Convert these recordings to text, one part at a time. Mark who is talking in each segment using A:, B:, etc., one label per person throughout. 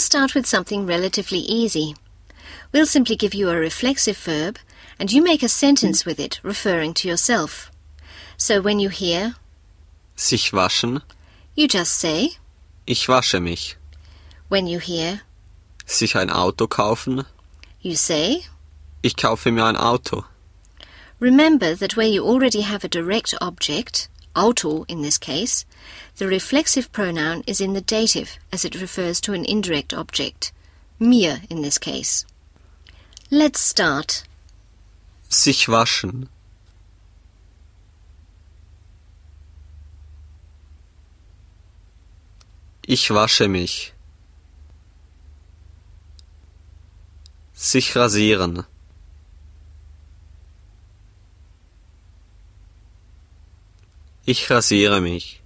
A: I'll start with something relatively easy. We'll simply give you a reflexive verb and you make a sentence with it referring to yourself. So when you hear,
B: Sich waschen.
A: you just say,
B: Ich wasche mich.
A: when you hear,
B: Sich ein Auto kaufen.
A: you say.
B: Ich kaufe mir ein Auto.
A: Remember that where you already have a direct object, Auto in this case, the reflexive pronoun is in the dative as it refers to an indirect object, mir in this case. Let's start.
B: Sich waschen. Ich wasche mich. Sich rasieren. Ich rasiere mich.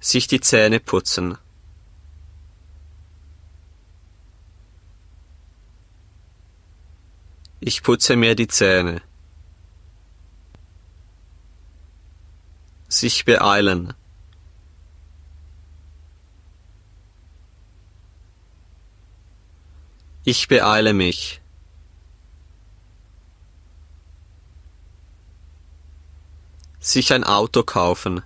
B: Sich die Zähne putzen. Ich putze mir die Zähne. Sich beeilen. Ich beeile mich. Sich ein Auto kaufen.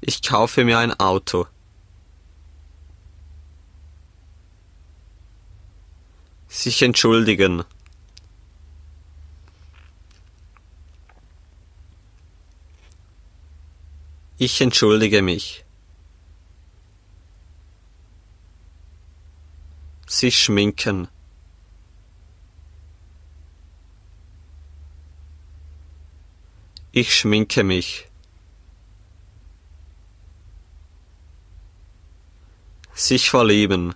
B: Ich kaufe mir ein Auto. Sich entschuldigen. Ich entschuldige mich. Sich schminken. Ich schminke mich. Sich verlieben.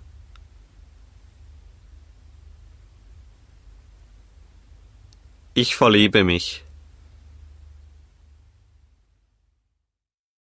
B: Ich verliebe mich.